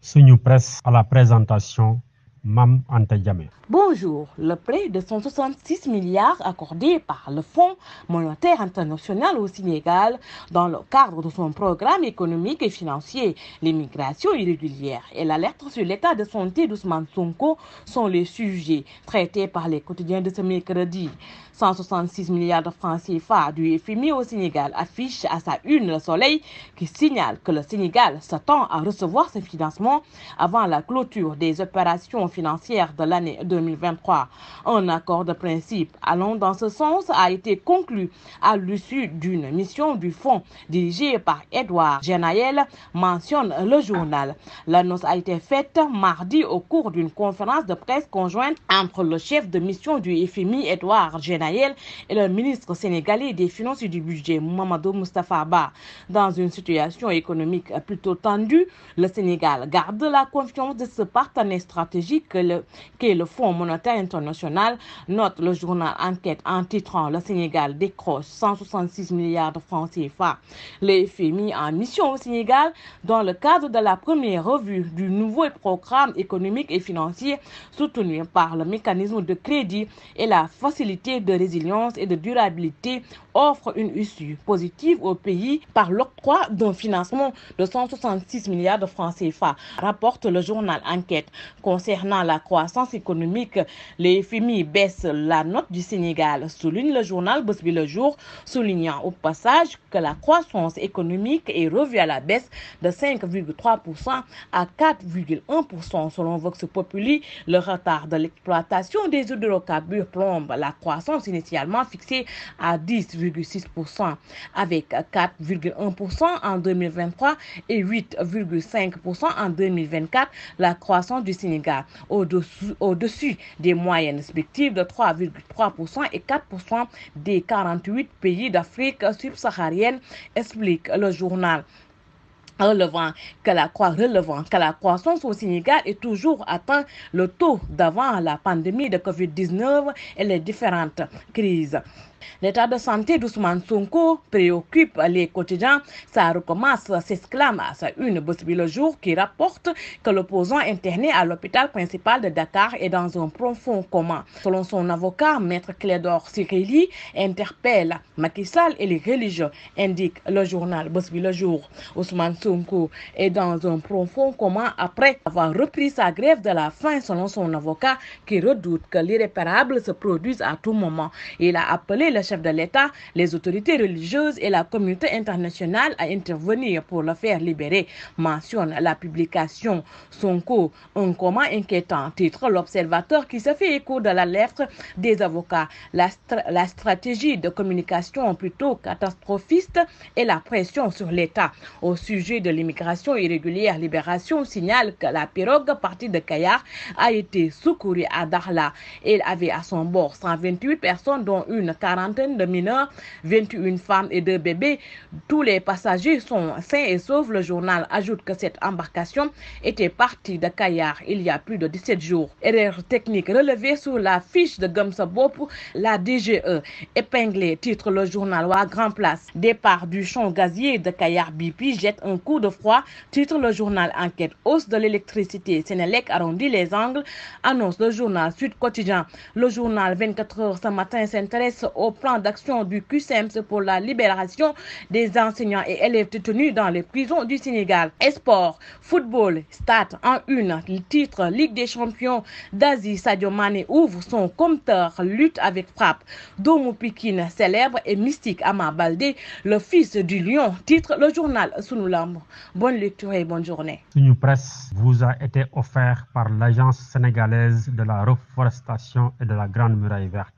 suñu presse à la présentation Mam. Bonjour. Le prêt de 166 milliards accordé par le Fonds monétaire international au Sénégal dans le cadre de son programme économique et financier, l'immigration irrégulière et l'alerte sur l'état de santé d'Ousmane Sonko sont les sujets traités par les quotidiens de ce mercredi. 166 milliards de francs CFA du FMI au Sénégal affiche à sa une le soleil qui signale que le Sénégal s'attend à recevoir ce financement avant la clôture des opérations financières de l'année 2023. Un accord de principe allant dans ce sens a été conclu à l'issue d'une mission du fonds dirigée par Edouard Genaël, mentionne le journal. L'annonce a été faite mardi au cours d'une conférence de presse conjointe entre le chef de mission du FMI Edouard Genaël et le ministre sénégalais des Finances et du Budget, Mamadou Mustafa Ba. Dans une situation économique plutôt tendue, le Sénégal garde la confiance de ce partenaire stratégique qu'est le, le Fonds monétaire international, note le journal Enquête en titrant Le Sénégal décroche 166 milliards de francs CFA. Le FMI en mission au Sénégal dans le cadre de la première revue du nouveau programme économique et financier soutenu par le mécanisme de crédit et la facilité de résilience et de durabilité offre une issue positive au pays par l'octroi d'un financement de 166 milliards de francs CFA, rapporte le journal Enquête. Concernant la croissance économique, les FMI baissent la note du Sénégal, souligne le journal Bosby le jour, soulignant au passage que la croissance économique est revue à la baisse de 5,3% à 4,1% selon Vox Populi. Le retard de l'exploitation des hydrocarbures plombe la croissance initialement fixée à 10,6% avec 4,1% en 2023 et 8,5% en 2024. La croissance du Sénégal au-dessus au des moyennes respectives de 3,3% et 4% des 48 pays d'Afrique subsaharienne, explique le journal relevant que la, relevant que la croissance au Sénégal est toujours atteint le taux d'avant la pandémie de Covid-19 et les différentes crises. L'état de santé d'Ousmane Sonko préoccupe les quotidiens. Ça recommence, s'exclame à sa une Bosby le jour qui rapporte que l'opposant interné à l'hôpital principal de Dakar est dans un profond coma. Selon son avocat, Maître Clédor Sireli interpelle Macky Sall et les religieux, indique le journal Bosby le jour. Ousmane Sonko est dans un profond coma après avoir repris sa grève de la faim selon son avocat qui redoute que l'irréparable se produise à tout moment. Il a appelé le chef de l'État, les autorités religieuses et la communauté internationale à intervenir pour le faire libérer, mentionne la publication Sonko, un coma inquiétant, titre l'observateur qui se fait écho de la lettre des avocats. La, la stratégie de communication plutôt catastrophiste et la pression sur l'État au sujet de l'immigration irrégulière. Libération signale que la pirogue partie de Kayar a été secourue à Darla. Elle avait à son bord 128 personnes dont une de mineurs, 21 femmes et deux bébés. Tous les passagers sont sains et saufs. Le journal ajoute que cette embarcation était partie de Kayar il y a plus de 17 jours. Erreur technique relevée sur la fiche de Gumsabop, la DGE épinglée, titre le journal à Grand Place. Départ du champ gazier de Kayar BP jette un coup de froid, titre le journal Enquête. Hausse de l'électricité, Sénélec arrondit les angles, annonce le journal Sud Quotidien. Le journal 24 heures ce matin s'intéresse au plan d'action du QSEMS pour la libération des enseignants et élèves détenus dans les prisons du Sénégal. Esport, football, stade en une, titre Ligue des champions d'Asie, Sadio Mane ouvre son compteur, lutte avec frappe. Domo Pikine célèbre et mystique Ama Baldé, le fils du lion, titre le journal Sunulam. Bonne lecture et bonne journée. Une presse vous a été offert par l'Agence sénégalaise de la reforestation et de la Grande Muraille Verte.